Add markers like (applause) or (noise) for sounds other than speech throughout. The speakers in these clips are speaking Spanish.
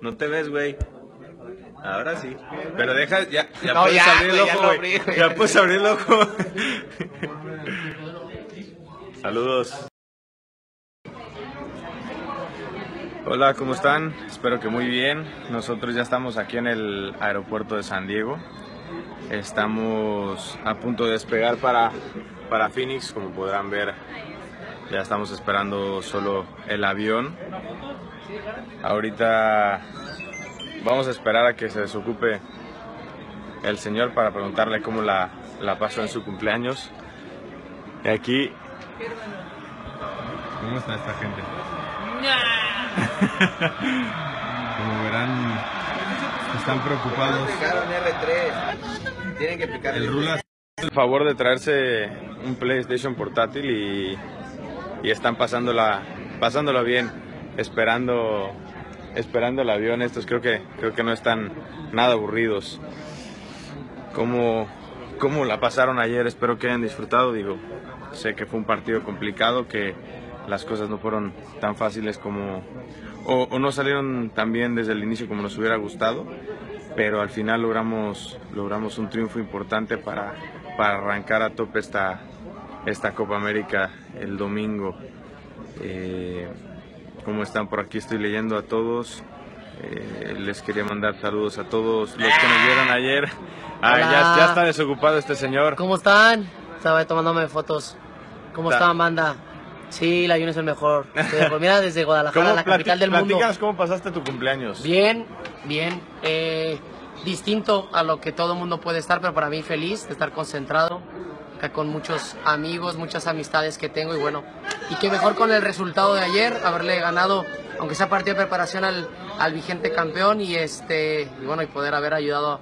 No te ves, güey. Ahora sí. Pero deja, ya, ya No, puedes ya, abrir el ya ojo, abrí. Ya puedes abrir el ojo. Saludos. Hola, ¿cómo están? Espero que muy bien. Nosotros ya estamos aquí en el aeropuerto de San Diego. Estamos a punto de despegar para, para Phoenix, como podrán ver. Ya estamos esperando solo el avión. Ahorita vamos a esperar a que se desocupe el señor para preguntarle cómo la, la pasó en su cumpleaños. Y aquí... ¿Cómo está esta gente? (laughs) Como verán, están preocupados. Picaron R3. Tienen que picar El Rula el favor de traerse un PlayStation portátil y, y están pasándola, pasándola bien, esperando, esperando el avión. Estos creo que, creo que no están nada aburridos. ¿Cómo, ¿Cómo la pasaron ayer? Espero que hayan disfrutado. Digo, sé que fue un partido complicado, que las cosas no fueron tan fáciles como... O, no salieron tan bien desde el inicio como nos hubiera gustado pero al final logramos, logramos un triunfo importante para, para arrancar a tope esta, esta Copa América el domingo. Eh, ¿Cómo están por aquí? Estoy leyendo a todos. Eh, les quería mandar saludos a todos los que nos vieron ayer. Ah, ya, está desocupado este señor. ¿Cómo están? Estaba tomándome fotos. ¿Cómo Ta- está Amanda? Sí, la Jun es el mejor. De acuerdo. Mira, desde Guadalajara, ¿Cómo la capital del mundo. platícanos cómo pasaste tu cumpleaños? Bien, bien. Eh, distinto a lo que todo el mundo puede estar, pero para mí feliz de estar concentrado. Con muchos amigos, muchas amistades que tengo y bueno. Y que mejor con el resultado de ayer, haberle ganado, aunque sea partido de preparación al, al vigente campeón y este y bueno, y poder haber ayudado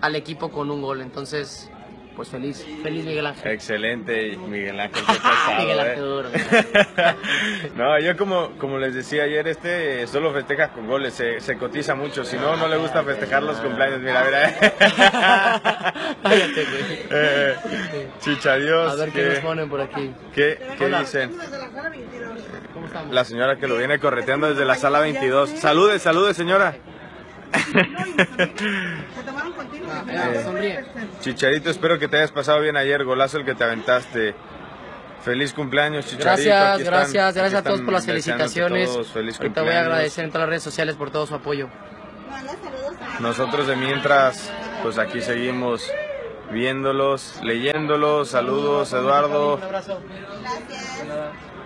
al equipo con un gol. Entonces, pues feliz, feliz Miguel Ángel. Excelente, Miguel Ángel. qué pesado, Miguel eh. Ángel duro. no, yo como, como les decía ayer, este solo festeja con goles, se, se cotiza mucho. Si no, no le gusta festejar los cumpleaños. Mira, mira. Cállate, güey. Eh, chicha Dios. A ver qué ¿qué, nos ponen por aquí. qué, dicen? ¿Cómo estamos? La señora que lo viene correteando desde la sala 22. Salude, salude, señora. Ah, sonríe. Chicharito, espero que te hayas pasado bien ayer. Golazo el que te aventaste. Feliz cumpleaños, Chicharito. Gracias, Aquí están- gracias, aquí gracias a todos por las felicitaciones. todos feliz Ahorita voy a cumpleaños. agradecer en todas las redes sociales por todo su apoyo. Nosotros de mientras, pues aquí seguimos viéndolos, leyéndolos. Saludos, Eduardo. Un abrazo.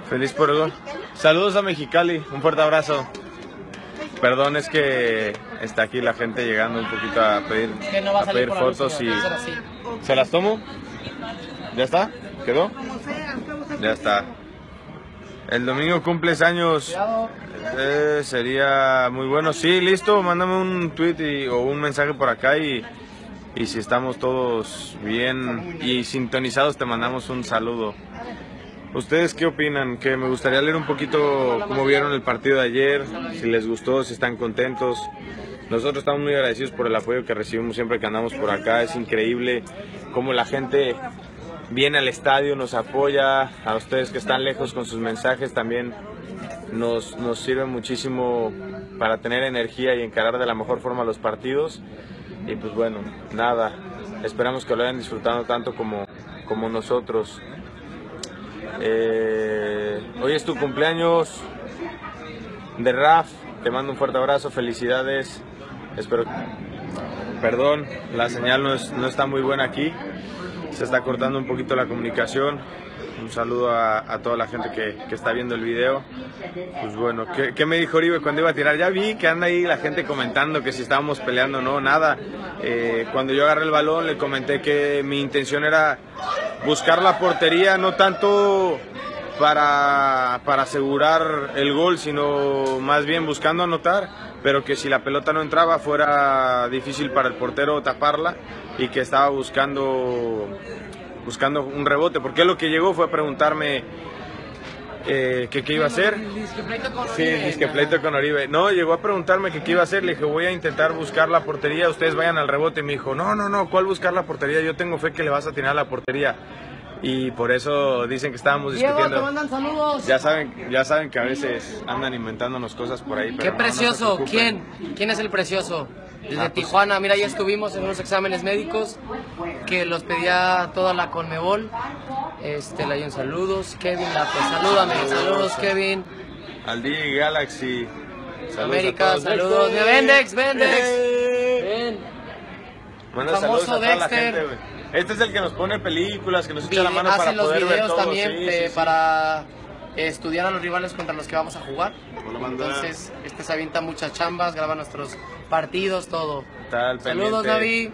Feliz por el gol. Saludos a Mexicali, un fuerte abrazo. Perdón, es que está aquí la gente llegando un poquito a pedir, no a pedir fotos y... ¿Se las tomo? ¿Ya está? ¿Quedó? Ya está. El domingo cumples años. Eh, sería muy bueno. Sí, listo. Mándame un tweet y- o un mensaje por acá y, y si estamos todos bien y sintonizados te mandamos un saludo. ¿Ustedes qué opinan? Que me gustaría leer un poquito cómo vieron el partido de ayer, si les gustó, si están contentos. Nosotros estamos muy agradecidos por el apoyo que recibimos siempre que andamos por acá. Es increíble cómo la gente viene al estadio, nos apoya. A ustedes que están lejos con sus mensajes también nos, nos sirve muchísimo para tener energía y encarar de la mejor forma los partidos. Y pues bueno, nada, esperamos que lo hayan disfrutado tanto como, como nosotros. Eh, hoy es tu cumpleaños de Raf, te mando un fuerte abrazo, felicidades. Espero Perdón, la señal no, es- no está muy buena aquí, se está cortando un poquito la comunicación. Un saludo a, toda la gente que, que está viendo el video. Pues bueno, ¿qué, me dijo Oribe cuando iba a tirar? Ya vi que anda ahí la gente comentando que si estábamos peleando, no, nada. Eh, cuando yo agarré el balón le comenté que mi intención era buscar la portería, no tanto para, para asegurar el gol, sino más bien buscando anotar, pero que si la pelota no entraba fuera difícil para el portero taparla y que estaba buscando buscando un rebote, porque lo que llegó fue a preguntarme eh, que qué iba a hacer. Sí, disque pleito con Oribe. No, llegó a preguntarme que qué iba a hacer. Le dije, voy a intentar buscar la portería. Ustedes vayan al rebote. Me dijo, no, no, no, ¿cuál buscar la portería? Yo tengo fe que le vas a tirar la portería. Y por eso dicen que estábamos Diego, te discutiendo. mandan saludos. Ya saben, ya saben que a veces andan inventándonos cosas por ahí. Qué pero no, no se precioso. ¿Quién? ¿Quién es el precioso? Desde Ah, pues- Tijuana, mira, ya estuvimos en unos exámenes médicos que los pedía toda la Conmebol. Este, le un saludos. Kevin López, salúdame. Saludos, Kevin. Al DJ Galaxy. Saludos a América, todos. saludos. Vendex, Vendex. Manda Famoso saludos a toda la Dexter. gente, güey. Este es el que nos pone películas, que nos echa la mano para los poder ver videos todo. también sí, eh, sí, sí. para estudiar a los rivales contra los que vamos a jugar. Hola. Entonces, este se avienta muchas chambas, graba nuestros partidos, todo. Saludos. Navi.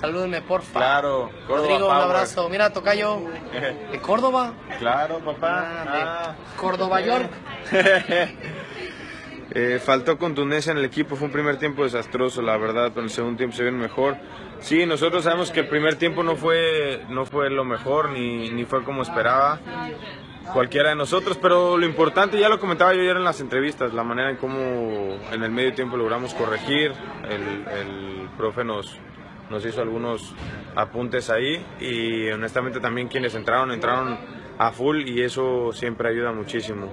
Salúdenme, porfa. Claro, Córdoba Rodrigo, un abrazo. Mira, Tocayo, (laughs) de Córdoba. Claro, papá. Ah, de Ah. Córdoba, York. (laughs) Eh, faltó contundencia en el equipo, fue un primer tiempo desastroso, la verdad, pero en el segundo tiempo se vieron mejor. Sí, nosotros sabemos que el primer tiempo no fue, no fue lo mejor, ni, ni fue como esperaba cualquiera de nosotros, pero lo importante, ya lo comentaba yo ayer en las entrevistas, la manera en cómo en el medio tiempo logramos corregir, el, el profe nos, nos hizo algunos apuntes ahí y honestamente también quienes entraron, entraron a full y eso siempre ayuda muchísimo.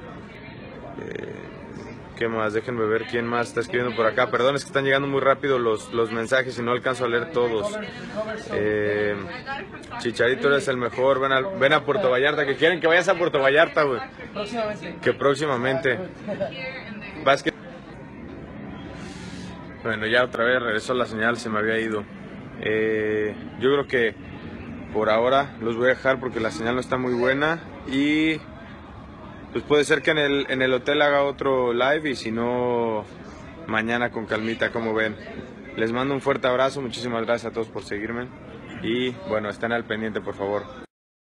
¿Qué más? Déjenme ver quién más está escribiendo por acá. Perdón, es que están llegando muy rápido los, los mensajes y no alcanzo a leer todos. Eh, Chicharito eres el mejor. Ven a, ven a Puerto Vallarta. Que quieren que vayas a Puerto Vallarta, güey. Que próximamente. Básquet. Bueno, ya otra vez regresó la señal, se me había ido. Eh, yo creo que por ahora los voy a dejar porque la señal no está muy buena y pues puede ser que en el, en el hotel haga otro live y si no, mañana con calmita, como ven. Les mando un fuerte abrazo, muchísimas gracias a todos por seguirme y bueno, estén al pendiente por favor.